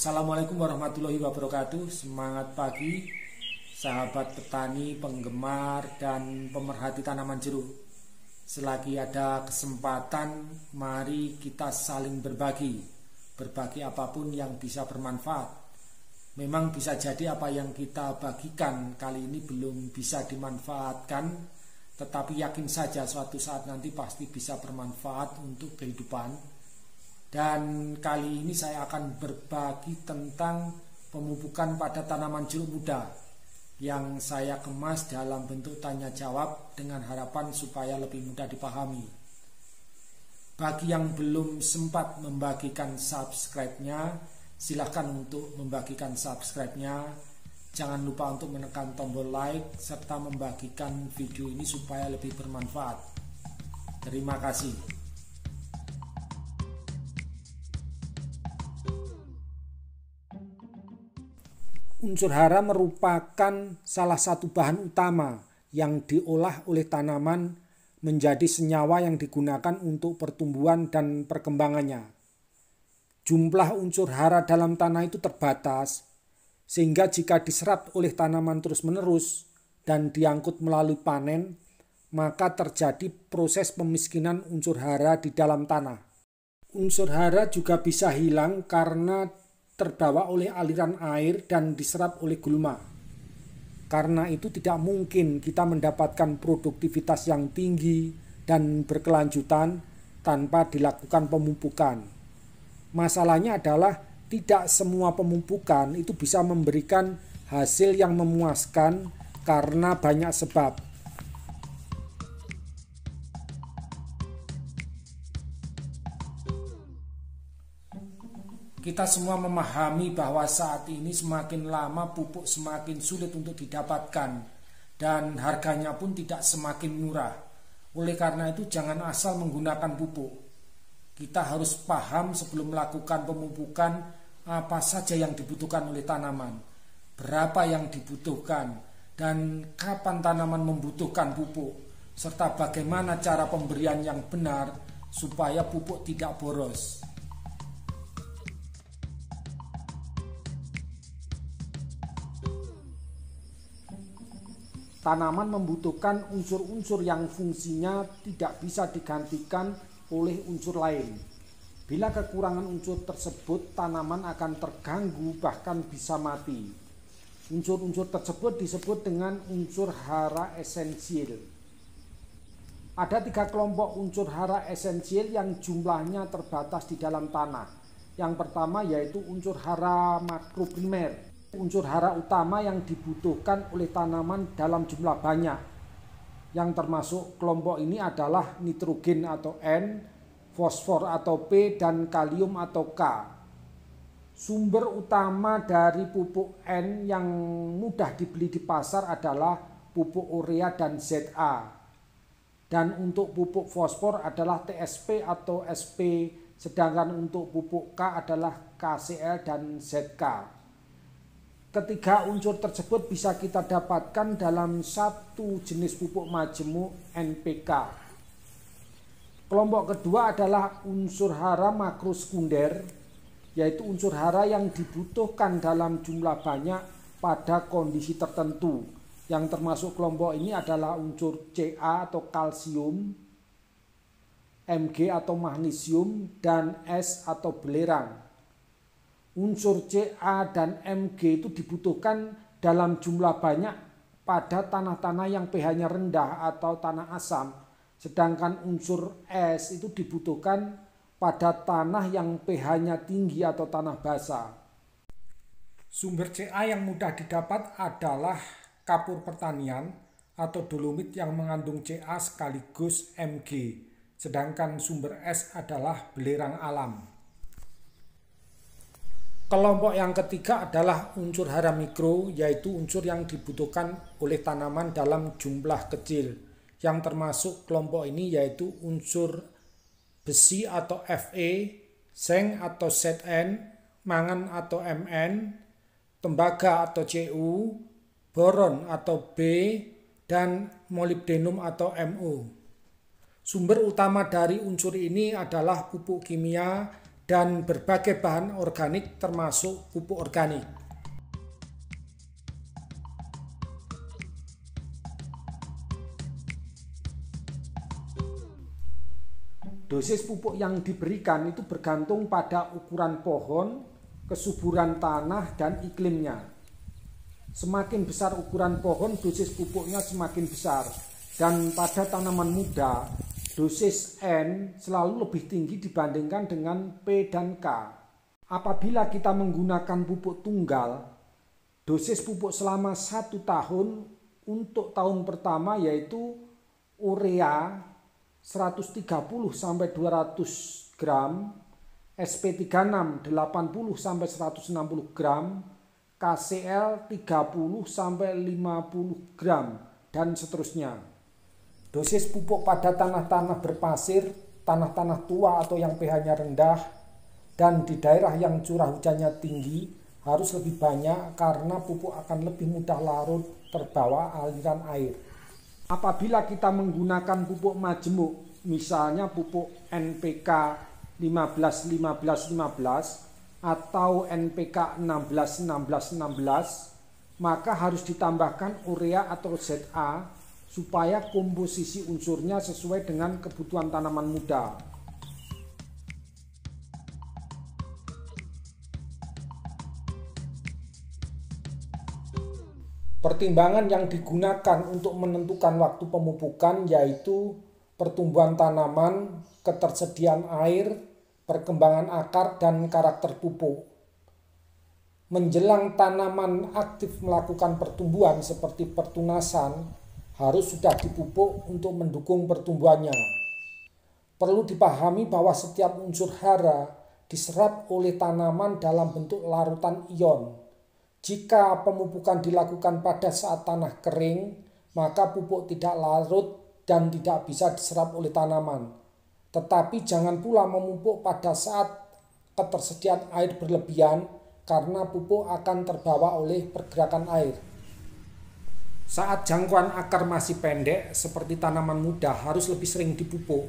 Assalamualaikum warahmatullahi wabarakatuh. Semangat pagi Sahabat petani, penggemar, dan pemerhati tanaman jeruk. Selagi ada kesempatan Mari kita saling berbagi Berbagi apa pun yang bisa bermanfaat. Memang bisa jadi apa yang kita bagikan Kali ini belum bisa dimanfaatkan Tetapi yakin saja suatu saat nanti pasti bisa bermanfaat untuk kehidupan dan kali ini saya akan berbagi tentang pemupukan pada tanaman jeruk muda yang saya kemas dalam bentuk tanya jawab dengan harapan supaya lebih mudah dipahami. Bagi yang belum sempat membagikan subscribe-nya, silahkan untuk membagikan subscribe-nya. Jangan lupa untuk menekan tombol like serta membagikan video ini supaya lebih bermanfaat. Terima kasih. Unsur hara merupakan salah satu bahan utama yang diolah oleh tanaman menjadi senyawa yang digunakan untuk pertumbuhan dan perkembangannya. Jumlah unsur hara dalam tanah itu terbatas, sehingga jika diserap oleh tanaman terus-menerus dan diangkut melalui panen, maka terjadi proses pemiskinan unsur hara di dalam tanah. Unsur hara juga bisa hilang karena terbawa oleh aliran air dan diserap oleh gulma. Karena itu tidak mungkin kita mendapatkan produktivitas yang tinggi dan berkelanjutan tanpa dilakukan pemupukan. Masalahnya adalah tidak semua pemupukan itu bisa memberikan hasil yang memuaskan karena banyak sebab Kita semua memahami bahwa saat ini semakin lama pupuk semakin sulit untuk didapatkan dan harganya pun tidak semakin murah. Oleh karena itu jangan asal menggunakan pupuk. Kita harus paham sebelum melakukan pemupukan apa saja yang dibutuhkan oleh tanaman, berapa yang dibutuhkan, dan kapan tanaman membutuhkan pupuk, serta bagaimana cara pemberian yang benar supaya pupuk tidak boros. Tanaman membutuhkan unsur-unsur yang fungsinya tidak bisa digantikan oleh unsur lain. Bila kekurangan unsur tersebut, tanaman akan terganggu, bahkan bisa mati. Unsur-unsur tersebut disebut dengan unsur hara esensial. Ada tiga kelompok unsur hara esensial yang jumlahnya terbatas di dalam tanah. Yang pertama yaitu unsur hara makroprimer unsur hara utama yang dibutuhkan oleh tanaman dalam jumlah banyak. Yang termasuk kelompok ini adalah nitrogen atau N, fosfor atau P, dan kalium atau K. Sumber utama dari pupuk N yang mudah dibeli di pasar adalah pupuk urea dan ZA. Dan untuk pupuk fosfor adalah TSP atau SP, sedangkan untuk pupuk K adalah KCl dan ZK. Ketiga unsur tersebut bisa kita dapatkan dalam satu jenis pupuk majemuk NPK. Kelompok kedua adalah unsur hara makrosekunder, yaitu unsur hara yang dibutuhkan dalam jumlah banyak pada kondisi tertentu. Yang termasuk kelompok ini adalah unsur Ca atau kalsium, Mg atau magnesium, dan S atau belerang unsur Ca dan Mg itu dibutuhkan dalam jumlah banyak pada tanah-tanah yang pH-nya rendah atau tanah asam. Sedangkan unsur S itu dibutuhkan pada tanah yang pH-nya tinggi atau tanah basah. Sumber Ca yang mudah didapat adalah kapur pertanian atau dolomit yang mengandung Ca sekaligus Mg. Sedangkan sumber S adalah belerang alam. Kelompok yang ketiga adalah unsur hara mikro, yaitu unsur yang dibutuhkan oleh tanaman dalam jumlah kecil. Yang termasuk kelompok ini yaitu unsur besi atau Fe, seng atau Zn, mangan atau Mn, tembaga atau Cu, boron atau B, dan molybdenum atau Mo. Sumber utama dari unsur ini adalah pupuk kimia dan berbagai bahan organik termasuk pupuk organik. Dosis pupuk yang diberikan itu bergantung pada ukuran pohon, kesuburan tanah, dan iklimnya. Semakin besar ukuran pohon, dosis pupuknya semakin besar. Dan pada tanaman muda, dosis N selalu lebih tinggi dibandingkan dengan P dan K. Apabila kita menggunakan pupuk tunggal, dosis pupuk selama satu tahun untuk tahun pertama yaitu urea 130 sampai 200 gram, SP36 80 sampai 160 gram, KCL 30 sampai 50 gram dan seterusnya. Dosis pupuk pada tanah-tanah berpasir, tanah-tanah tua atau yang pH-nya rendah, dan di daerah yang curah hujannya tinggi harus lebih banyak karena pupuk akan lebih mudah larut terbawa aliran air. Apabila kita menggunakan pupuk majemuk, misalnya pupuk NPK 15 15 15 atau NPK 16 16 16, maka harus ditambahkan urea atau ZA supaya komposisi unsurnya sesuai dengan kebutuhan tanaman muda. Pertimbangan yang digunakan untuk menentukan waktu pemupukan yaitu pertumbuhan tanaman, ketersediaan air, perkembangan akar, dan karakter pupuk. Menjelang tanaman aktif melakukan pertumbuhan seperti pertunasan, harus sudah dipupuk untuk mendukung pertumbuhannya. Perlu dipahami bahwa setiap unsur hara diserap oleh tanaman dalam bentuk larutan ion. Jika pemupukan dilakukan pada saat tanah kering, maka pupuk tidak larut dan tidak bisa diserap oleh tanaman. Tetapi jangan pula memupuk pada saat ketersediaan air berlebihan karena pupuk akan terbawa oleh pergerakan air. Saat jangkauan akar masih pendek, seperti tanaman muda, harus lebih sering dipupuk.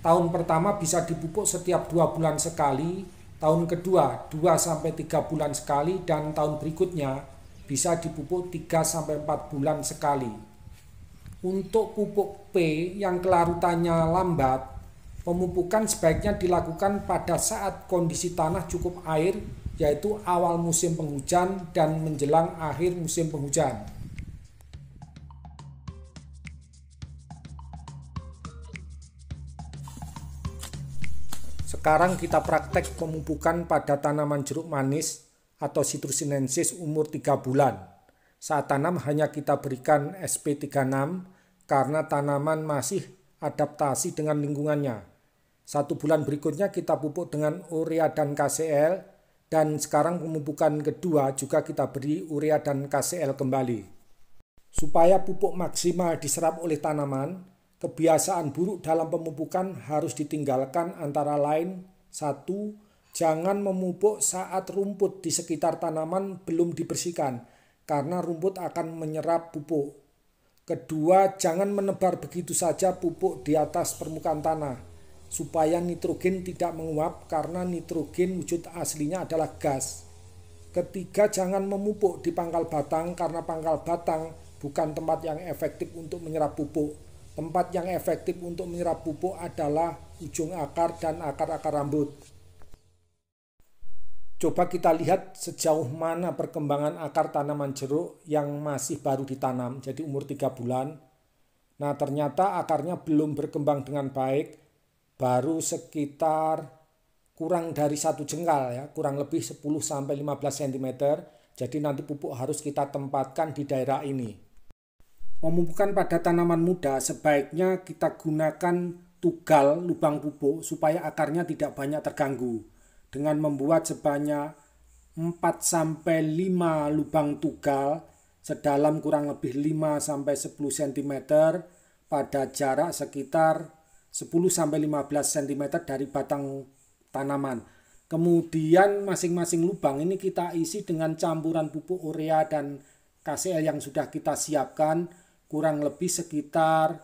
Tahun pertama bisa dipupuk setiap dua bulan sekali, tahun kedua 2-3 bulan sekali, dan tahun berikutnya bisa dipupuk 3-4 bulan sekali. Untuk pupuk P yang kelarutannya lambat, pemupukan sebaiknya dilakukan pada saat kondisi tanah cukup air, yaitu awal musim penghujan dan menjelang akhir musim penghujan. Sekarang kita praktek pemupukan pada tanaman jeruk manis atau citrusinensis umur 3 bulan. Saat tanam hanya kita berikan SP36 karena tanaman masih adaptasi dengan lingkungannya. Satu bulan berikutnya kita pupuk dengan urea dan KCL dan sekarang pemupukan kedua juga kita beri urea dan KCL kembali. Supaya pupuk maksimal diserap oleh tanaman, Kebiasaan buruk dalam pemupukan harus ditinggalkan antara lain satu, jangan memupuk saat rumput di sekitar tanaman belum dibersihkan karena rumput akan menyerap pupuk. Kedua, jangan menebar begitu saja pupuk di atas permukaan tanah supaya nitrogen tidak menguap karena nitrogen wujud aslinya adalah gas. Ketiga, jangan memupuk di pangkal batang karena pangkal batang bukan tempat yang efektif untuk menyerap pupuk. Tempat yang efektif untuk menyerap pupuk adalah ujung akar dan akar-akar rambut. Coba kita lihat sejauh mana perkembangan akar tanaman jeruk yang masih baru ditanam, jadi umur 3 bulan. Nah ternyata akarnya belum berkembang dengan baik, baru sekitar kurang dari satu jengkal ya, kurang lebih 10-15 cm. Jadi nanti pupuk harus kita tempatkan di daerah ini. Pemupukan pada tanaman muda sebaiknya kita gunakan tugal lubang pupuk supaya akarnya tidak banyak terganggu dengan membuat sebanyak 4 sampai 5 lubang tugal sedalam kurang lebih 5 sampai 10 cm pada jarak sekitar 10 sampai 15 cm dari batang tanaman. Kemudian masing-masing lubang ini kita isi dengan campuran pupuk urea dan KCL yang sudah kita siapkan kurang lebih sekitar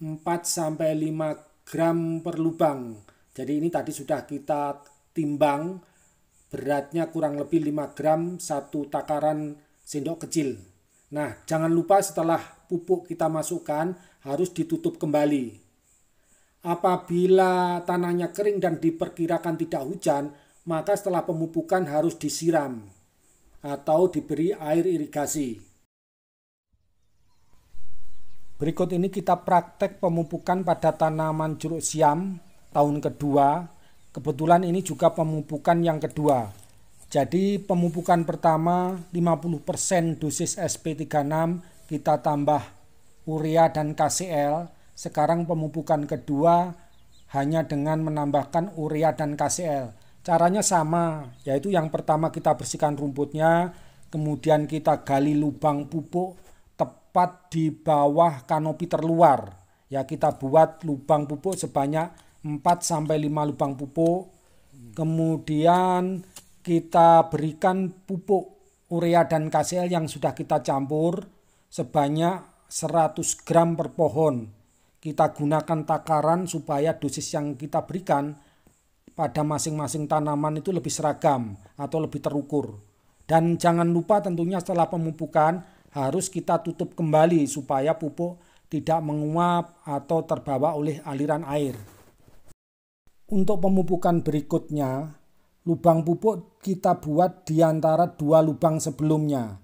4 sampai 5 gram per lubang. Jadi ini tadi sudah kita timbang beratnya kurang lebih 5 gram satu takaran sendok kecil. Nah, jangan lupa setelah pupuk kita masukkan harus ditutup kembali. Apabila tanahnya kering dan diperkirakan tidak hujan, maka setelah pemupukan harus disiram atau diberi air irigasi. Berikut ini kita praktek pemupukan pada tanaman jeruk siam tahun kedua. Kebetulan ini juga pemupukan yang kedua. Jadi pemupukan pertama 50% dosis SP36 kita tambah urea dan KCL. Sekarang pemupukan kedua hanya dengan menambahkan urea dan KCL. Caranya sama, yaitu yang pertama kita bersihkan rumputnya, kemudian kita gali lubang pupuk tepat di bawah kanopi terluar. Ya, kita buat lubang pupuk sebanyak 4 sampai 5 lubang pupuk. Kemudian kita berikan pupuk urea dan KCL yang sudah kita campur sebanyak 100 gram per pohon. Kita gunakan takaran supaya dosis yang kita berikan pada masing-masing tanaman itu lebih seragam atau lebih terukur. Dan jangan lupa tentunya setelah pemupukan harus kita tutup kembali supaya pupuk tidak menguap atau terbawa oleh aliran air. Untuk pemupukan berikutnya, lubang pupuk kita buat di antara dua lubang sebelumnya.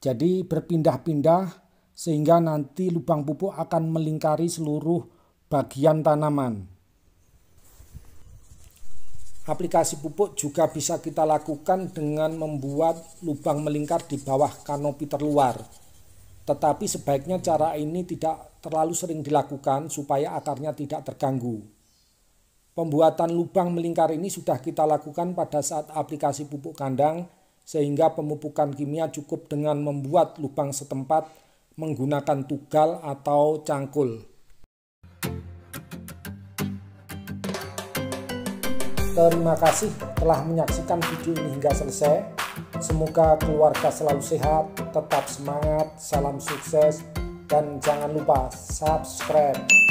Jadi berpindah-pindah sehingga nanti lubang pupuk akan melingkari seluruh bagian tanaman. Aplikasi pupuk juga bisa kita lakukan dengan membuat lubang melingkar di bawah kanopi terluar. Tetapi sebaiknya cara ini tidak terlalu sering dilakukan supaya akarnya tidak terganggu. Pembuatan lubang melingkar ini sudah kita lakukan pada saat aplikasi pupuk kandang sehingga pemupukan kimia cukup dengan membuat lubang setempat menggunakan tugal atau cangkul. Terima kasih telah menyaksikan video ini hingga selesai. Semoga keluarga selalu sehat, tetap semangat, salam sukses, dan jangan lupa subscribe.